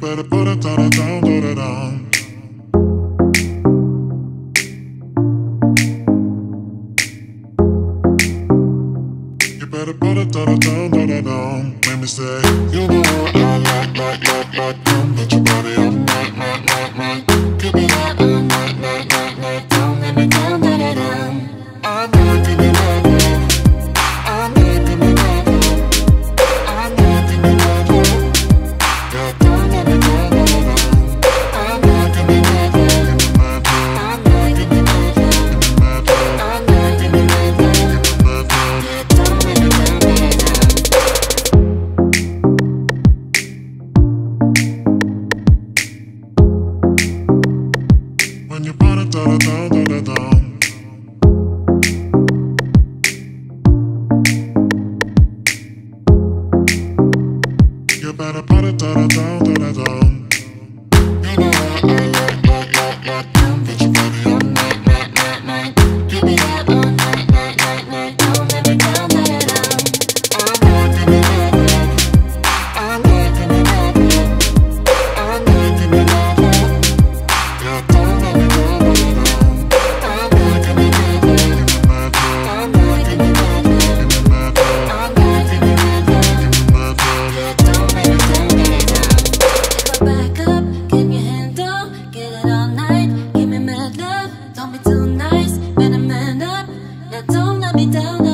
better put it down, down, down, down. You better put it down, down, down, down. Let me say, you know what I like, like, like, like, come put your body on da da da me down.